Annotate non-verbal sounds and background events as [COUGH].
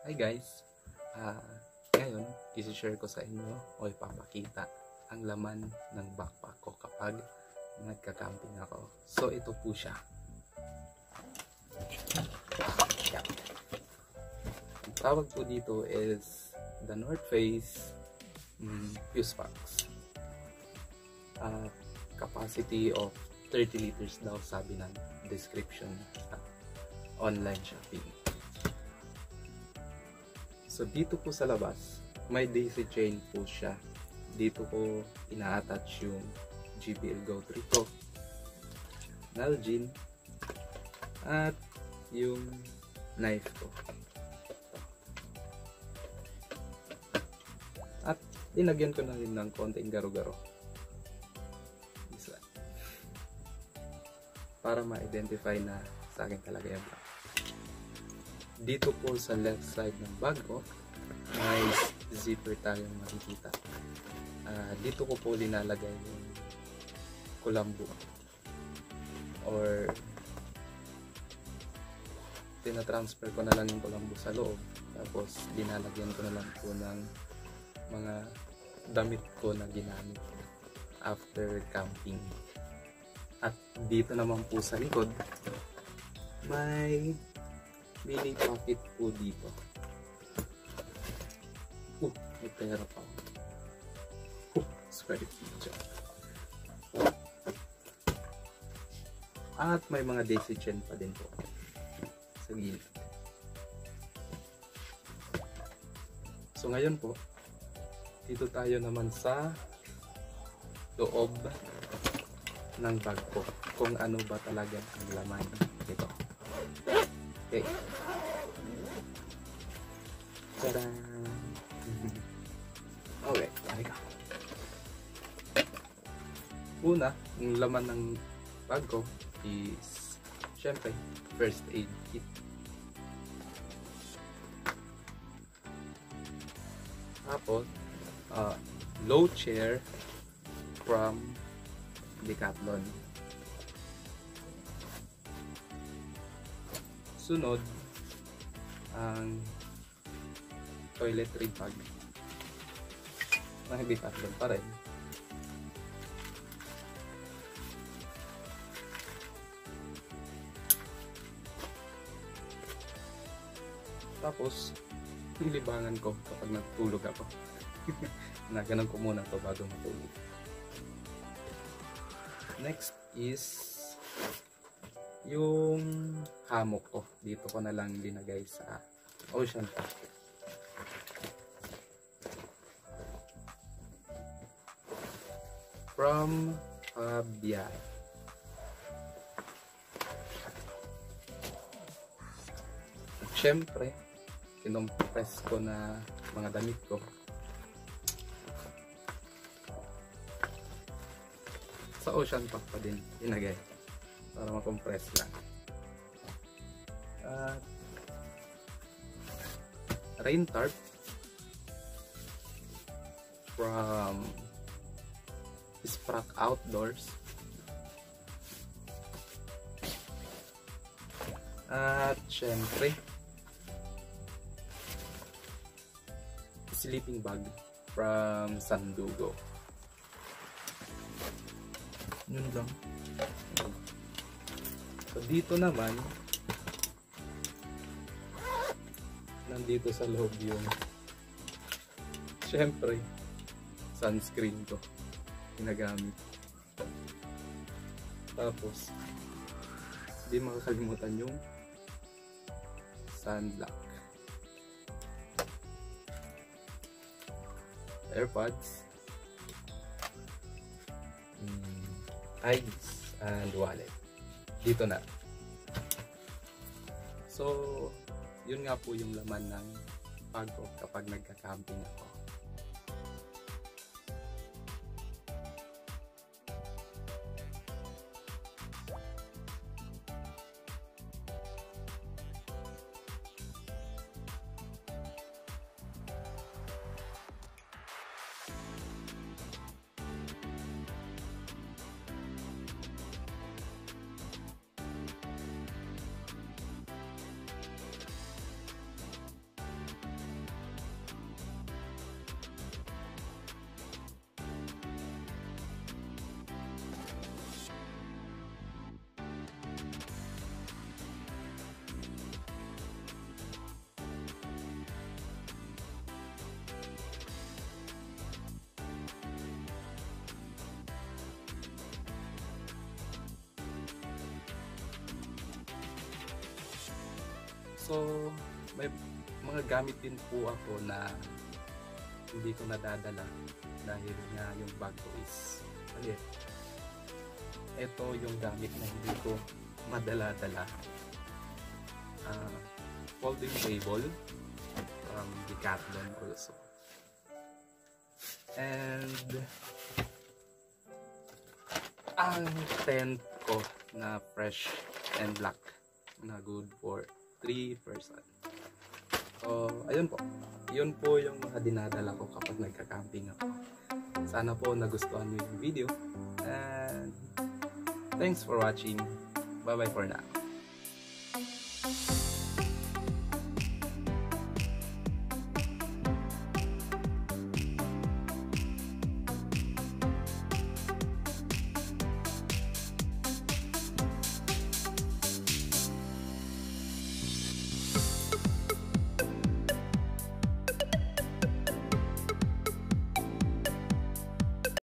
Hi guys! Ah, ngayon, isi-share ko sa inyo o ipapakita ang laman ng backpack ko kapag nagka-camping ako. So, ito po siya. Yan. Ang tawag po dito is the North Face mm, Fuse Packs. At capacity of 30 liters daw sabi ng description sa online shopping. So dito po sa labas, may daisy chain po siya. Dito ko ina-attach yung GBL Go 3 ko, Nalgene, at yung knife ko. At inagyan ko na rin ng konting garo-garo. Para ma-identify na sa akin talaga yung black. Dito po sa left side ng bag ko, may zipper tayong makikita. Ah, dito ko po linalagay yung kulambo or tinatransfer ko na lang yung kulambo sa loob tapos linalagyan ko na lang po ng mga damit ko na ginamit after camping at dito naman po sa likod may mini pocket po dito. Uh, may pera pa. Uh, square picture at may mga chain pa din po. Sa gilid. So ngayon po, dito tayo naman sa loob ng bag ko kung ano ba talaga ang laman nito. Okay. Tada! Okay, okay ka. Una, yung laman ng bag ko is syempre first aid kit. Tapos, uh, low chair from Decathlon. Sunod, ang toiletry bag. Ng Decathlon pa rin. Tapos, nilibangan ko kapag natulog ako. [LAUGHS] na ganun ko muna to bago matulog. Next is yung hammock ko. Dito ko na lang linagay sa ocean pack. From Fabian. Siyempre, kinompress ko na mga damit ko. Sa ocean pack pa din inagay para makompress lang. At rain tarp from Sprack Outdoors. At syempre, sleeping bag from Sandugo. Yun lang. Dito naman nandito sa loob yung syempre sunscreen ko ginagamit. Tapos hindi makakalimutan yung sunblock. AirPods, mm, IDs, and wallet. Dito na. So, yun nga po yung laman ng bag ko kapag nagka-camping ako. So, may mga gamit din po ako na hindi ko nadadala dahil nga yung bag ko is maliit. Ito yung gamit na hindi ko madala-dala. Ah, folding table from Decathlon also. And ang tent ko na fresh and black na good for 3 person. So, ayun po. Yun po yung mga dinadala ko kapag nagka-camping ako. Sana po nagustuhan niyo yung video. And thanks for watching. Bye-bye for now.